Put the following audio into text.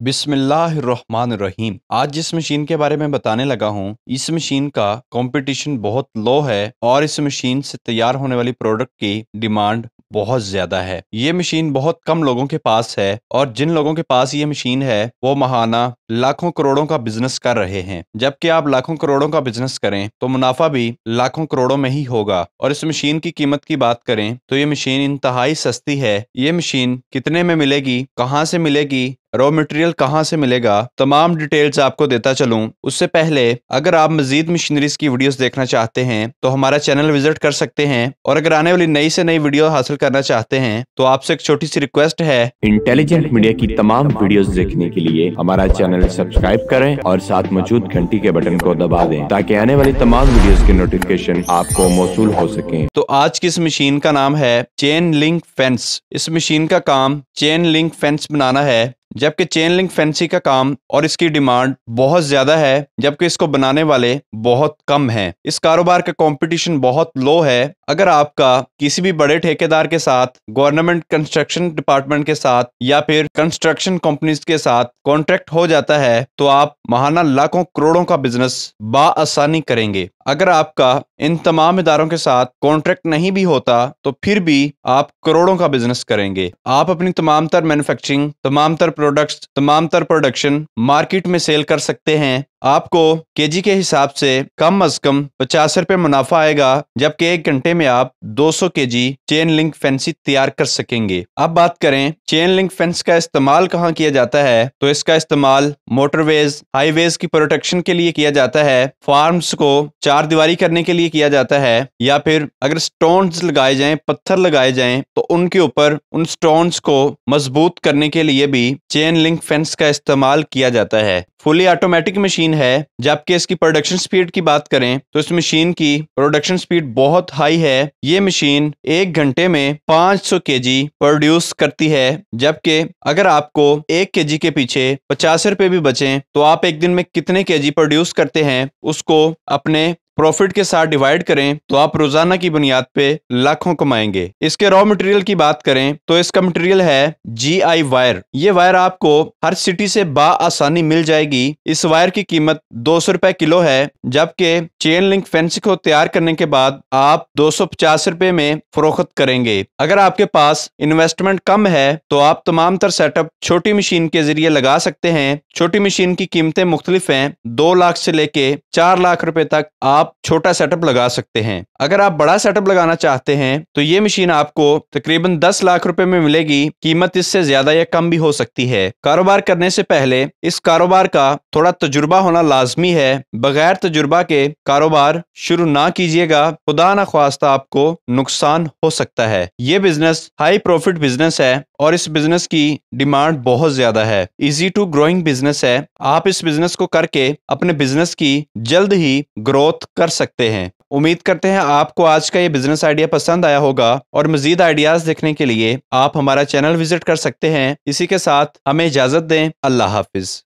बिस्मिल्लाहिर्रहमानिर्रहीम। आज जिस मशीन के बारे में बताने लगा हूँ, इस मशीन का कंपटीशन बहुत लो है और इस मशीन से तैयार होने वाली प्रोडक्ट की डिमांड बहुत ज़्यादा है। ये मशीन बहुत कम लोगों के पास है और जिन लोगों के पास ये मशीन है, वो महाना लाखों करोड़ों का बिज़नेस कर रहे हैं। जबकि आप लाखों करोड़ों का बिज़नेस करें तो मुनाफा भी लाखों करोड़ों में ही होगा। और इस मशीन की कीमत की बात करें तो ये मशीन इंतहाई सस्ती है। ये मशीन कितने में मिलेगी, कहाँ से मिलेगी रॉ मटेरियल कहाँ से मिलेगा? तमाम डिटेल्स आपको देता चलूँ। उससे पहले अगर आप मजीद मशीनरीज की वीडियोस देखना चाहते हैं तो हमारा चैनल विज़िट कर सकते हैं। और अगर आने वाली नई से नई वीडियो हासिल करना चाहते हैं तो आपसे एक छोटी सी रिक्वेस्ट है। इंटेलिजेंट मीडिया की तमाम वीडियोस देखने के लिए हमारा चैनल सब्सक्राइब करें और साथ मौजूद घंटी के बटन को दबा दें ताकि आने वाली तमाम वीडियोस की नोटिफिकेशन आपको मौसू हो सके। तो आज की इस मशीन का नाम है चेन लिंक फेंस इस मशीन का काम चेन लिंक फेंस बनाना है। जबकि चेन लिंक फैंसी का काम और इसकी डिमांड बहुत ज़्यादा है, जबकि इसको बनाने वाले बहुत कम हैं। इस कारोबार का कंपटीशन बहुत लो है। अगर आपका किसी भी बड़े ठेकेदार के साथ, गवर्नमेंट कंस्ट्रक्शन डिपार्टमेंट के साथ या फिर कंस्ट्रक्शन कंपनीज़ के साथ कॉन्ट्रैक्ट हो जाता है तो आप महाना लाखों करोड़ों का बिज़नेस बासानी करेंगे। अगर आपका इन तमाम इदारों के साथ कॉन्ट्रैक्ट नहीं भी होता तो फिर भी आप करोड़ों का बिज़नेस करेंगे। आप अपनी तमाम तर मैन्युफैक्चरिंग तमाम तर प्रोडक्ट्स तमाम तर प्रोडक्शन मार्केट में सेल कर सकते हैं। आपको केजी के हिसाब से कम अज कम पचास रुपए मुनाफा आएगा, जबकि एक घंटे में आप 200 केजी चेन लिंक फेंसी तैयार कर सकेंगे। अब बात करें, चेन लिंक फेंस का इस्तेमाल कहाँ किया जाता है? तो इसका इस्तेमाल मोटरवेज, हाईवेज की प्रोटेक्शन के लिए किया जाता है, फार्म्स को चार दीवारी करने के लिए किया जाता है, या फिर अगर स्टोन लगाए जाए, पत्थर लगाए जाए तो उनके ऊपर उन स्टोन्स को मज़बूत करने के लिए भी चेन लिंक फेंस का इस्तेमाल किया जाता है। फुली ऑटोमेटिक मशीन है, जबकि इसकी प्रोडक्शन स्पीड की बात करें तो इस मशीन की प्रोडक्शन स्पीड बहुत हाई है। ये मशीन एक घंटे में 500 केजी प्रोड्यूस करती है, जबकि अगर आपको एक केजी के पीछे पचास रुपए भी बचे तो आप एक दिन में कितने केजी प्रोड्यूस करते हैं, उसको अपने प्रॉफिट के साथ डिवाइड करें तो आप रोज़ाना की बुनियाद पे लाखों कमाएँगे। इसके रॉ मटेरियल की बात करें तो इसका मटेरियल है जी आई वायर ये वायर आपको हर सिटी से बा आसानी मिल जाएगी। इस वायर की कीमत दो सौ रुपए किलो है, जबकि चेन लिंक फेंसिंग को तैयार करने के बाद आप दो सौ पचास रुपए में फरोख्त करेंगे। अगर आपके पास इन्वेस्टमेंट कम है तो आप तमाम तर सेटअप छोटी मशीन के ज़रिए लगा सकते हैं। छोटी मशीन की कीमतें मुख्तलिफ़ हैं, दो लाख से लेके चार लाख रुपए तक आप आप छोटा सेटअप लगा सकते हैं। अगर आप बड़ा सेटअप लगाना चाहते हैं तो ये मशीन आपको तकरीबन 10 लाख रुपए में मिलेगी। कीमत इससे ज़्यादा या कम भी हो सकती है। कारोबार करने से पहले इस कारोबार का थोड़ा तजुर्बा होना लाजमी है। बगैर तजुर्बा के कारोबार शुरू ना कीजिएगा। खुदा न ख्वास्ता आपको नुकसान हो सकता है। ये बिज़नेस हाई प्रॉफिट बिज़नेस है और इस बिज़नेस की डिमांड बहुत ज़्यादा है। इजी टू ग्रोइंग बिज़नेस है। आप इस बिज़नेस को करके अपने बिज़नेस की जल्द ही ग्रोथ कर सकते हैं। उम्मीद करते हैं आपको आज का ये बिज़नेस आइडिया पसंद आया होगा और मजीद आइडियाज़ देखने के लिए आप हमारा चैनल विज़िट कर सकते हैं। इसी के साथ हमें इजाज़त दें। अल्लाह हाफिज।